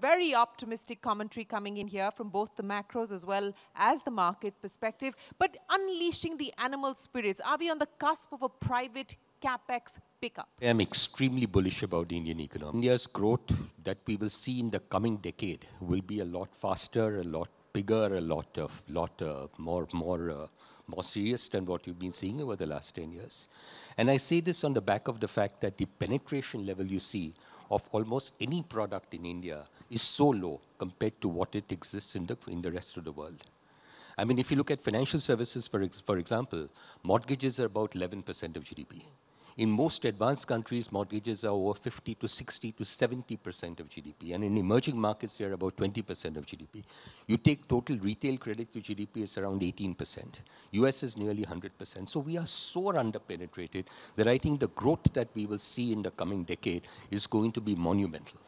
very optimistic commentary coming in here from both the macros as well as the market perspective. But unleashing the animal spirits, are we on the cusp of a private capex pickup? I'm extremely bullish about the Indian economy. India's growth that we will see in the coming decade will be a lot faster, a lot bigger, a lot of lot uh, more more uh, more serious than what you've been seeing over the last 10 years. And I say this on the back of the fact that the penetration level you see of almost any product in India is so low compared to what it exists in the, in the rest of the world. I mean, if you look at financial services, for, ex for example, mortgages are about 11% of GDP. In most advanced countries, mortgages are over 50 to 60 to 70% of GDP. And in emerging markets, they're about 20% of GDP. You take total retail credit to GDP, it's around 18%. US is nearly 100%. So we are so underpenetrated that I think the growth that we will see in the coming decade is going to be monumental.